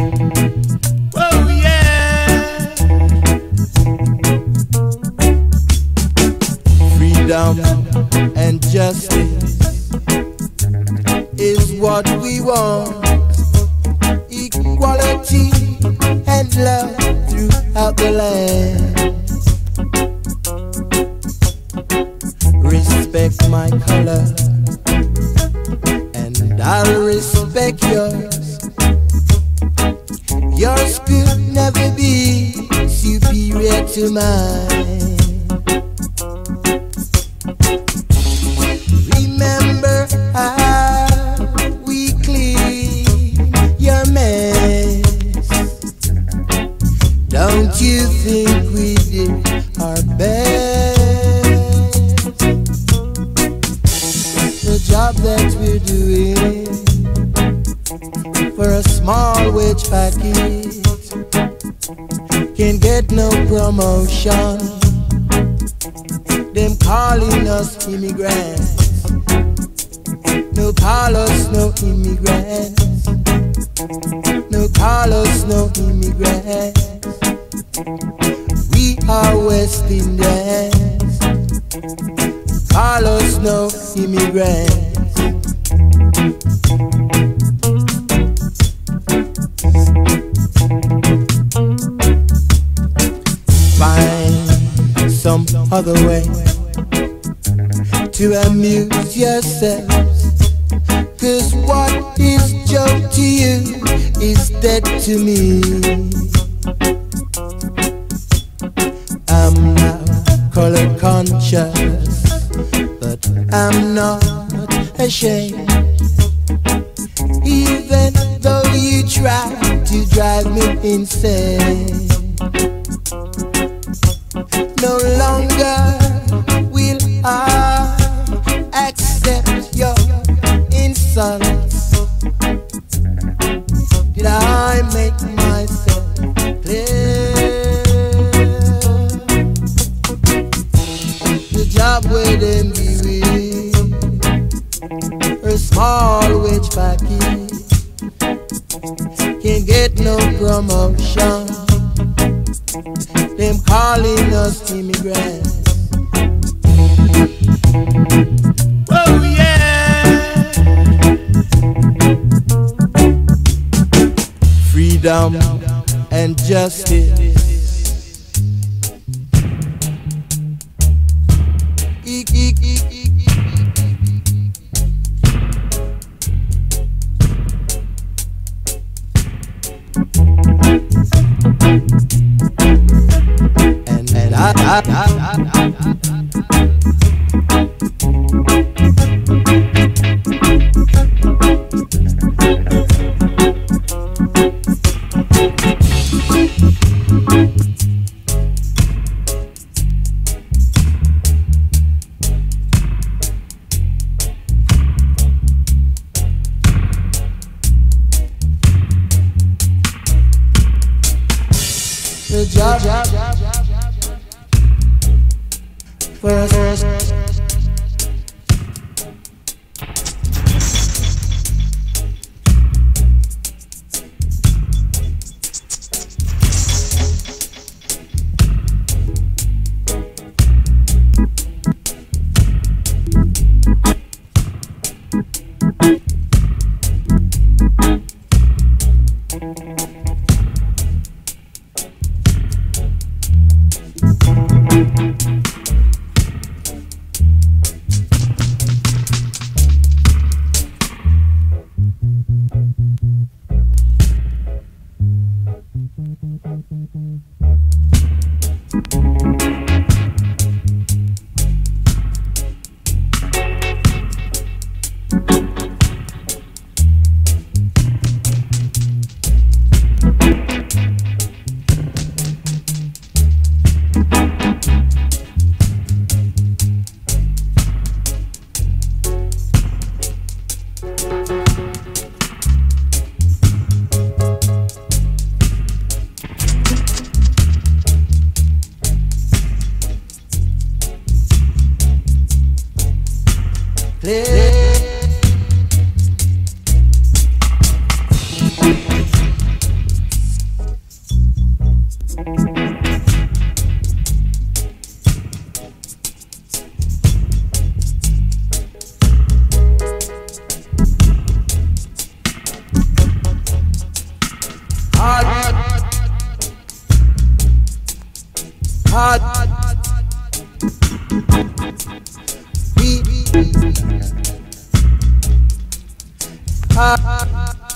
Oh and justice is what we want. Equality and love throughout the land. Yours could never be superior to mine. Remember how we clean your mess. Don't you think we did our best? The job that we're doing for a small wage packet Can't get no promotion. Them calling us immigrants. No call us no immigrants. No call us no immigrants. We are West Indians. Call us no immigrants. Way to amuse yourselves. Cause what is joke to you is dead to me. I'm now color conscious, but I'm not ashamed. Even though you try to drive me insane. No longer will I accept your insults. Did I make myself clear? The job where them give it a small wage packet can't get no promotion. Them calling us immigrants. Oh yeah. Freedom and justice. I, I the job Thank hot. hot. हा हा हा